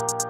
you